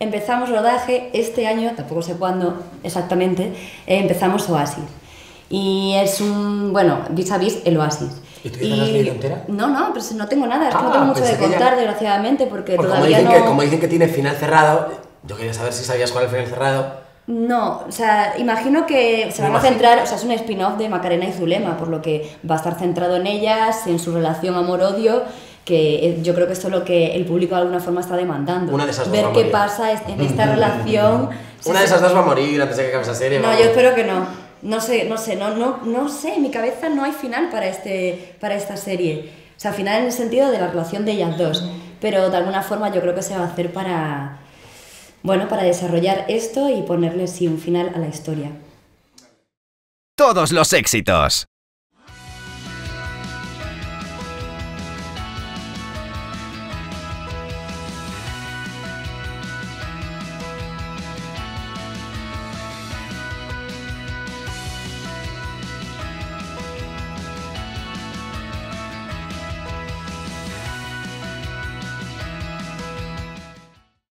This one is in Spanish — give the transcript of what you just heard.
empezamos rodaje este año, tampoco sé cuándo exactamente, eh, empezamos Oasis. Y es un, bueno, vis a vis el Oasis. ¿Y tú has leído entera? No, no, pero no tengo nada, es que no Ah, tengo mucho de que ya- contar, desgraciadamente, porque como todavía dicen, no... que, como dicen que tiene final cerrado, yo quería saber si sabías cuál es el final cerrado. No, o sea, imagino que se van a centrar, o sea, es un spin-off de Macarena y Zulema, por lo que va a estar centrado en ellas, en su relación amor-odio, que yo creo que esto es lo que el público de alguna forma está demandando. Una de esas dos Ver va a qué morir. pasa en esta relación. Una de esas dos va a morir antes de que acabe esa serie. No, vamos. yo espero que no. No sé, no sé, no, no, no sé, en mi cabeza no hay final para, este, para esta serie. O sea, final en el sentido de la relación de ellas dos. Pero de alguna forma yo creo que se va a hacer para, bueno, para desarrollar esto y ponerle sí un final a la historia. Todos los éxitos.